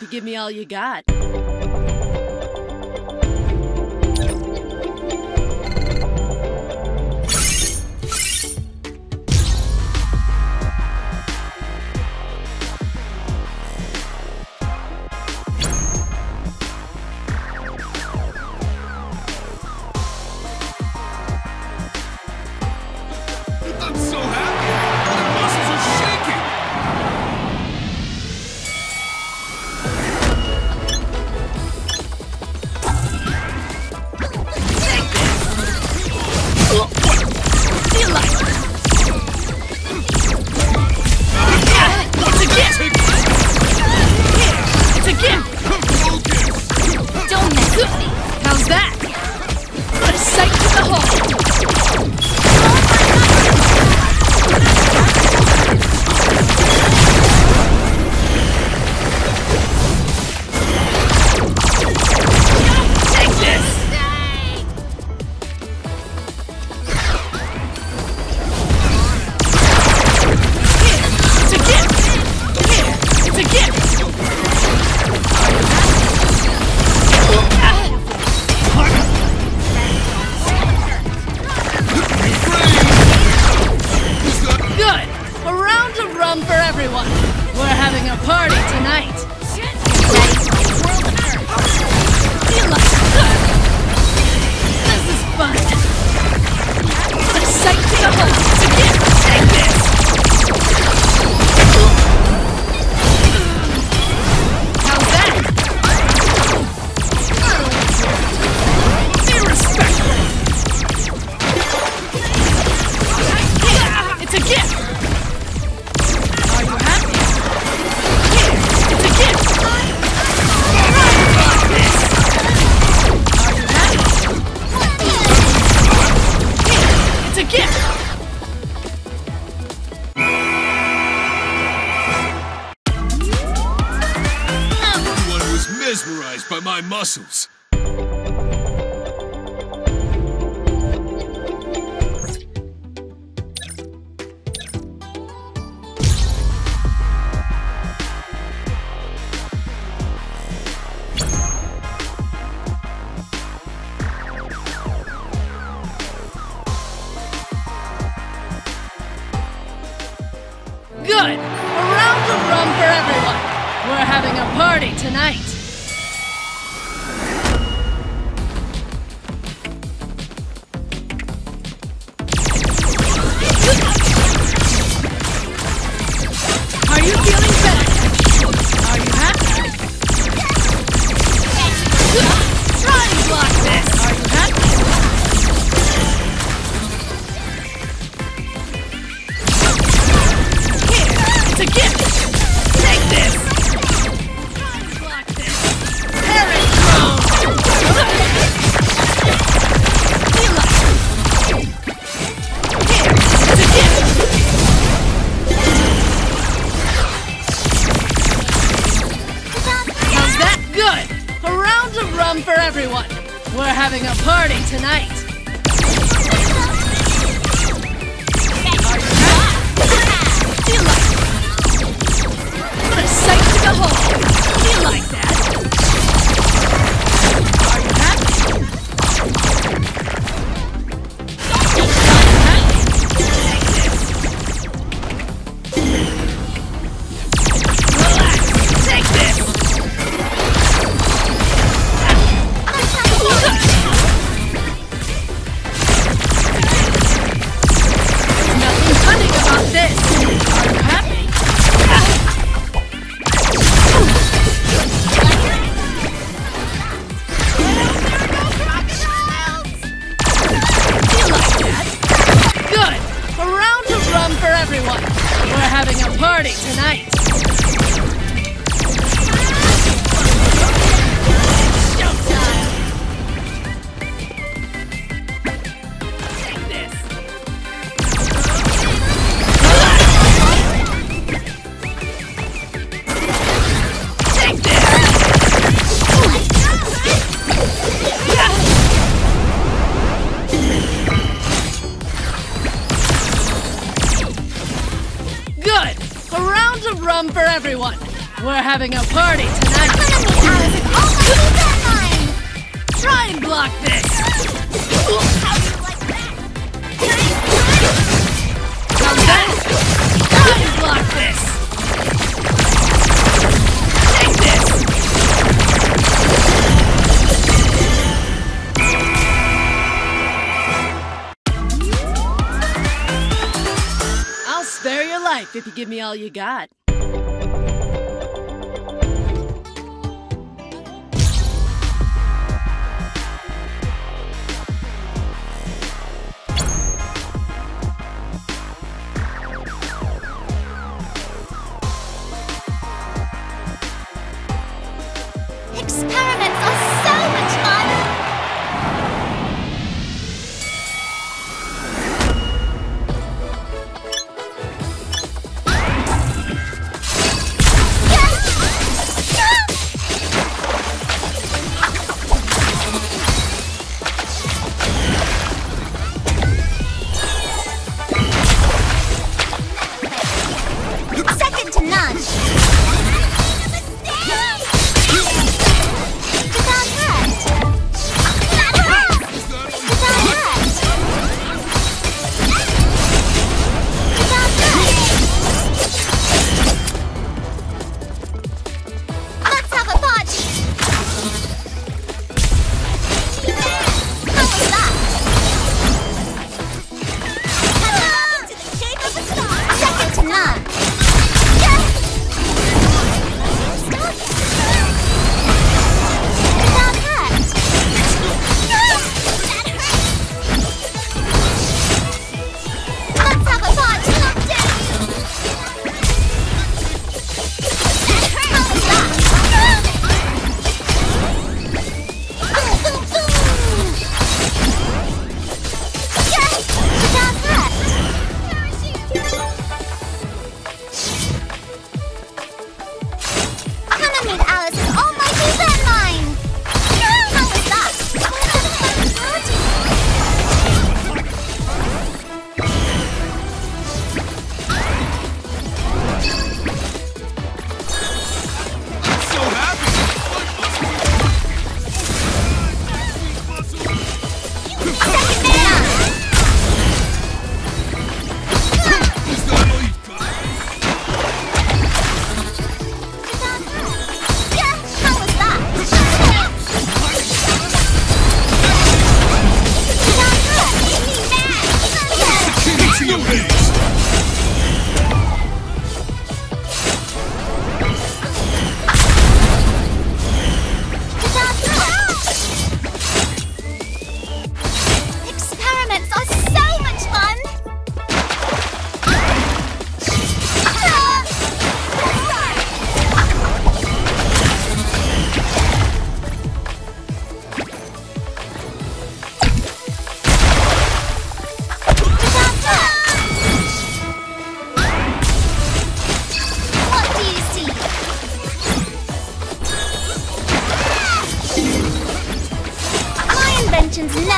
You give me all you got. parcels. Good! A round of rum for everyone! We're having a party tonight! everyone! We're having a party tonight! We're having a party tonight. Try and block this. How do you like that? Try and block this. Take this. I'll spare your life if you give me all you got.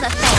have a.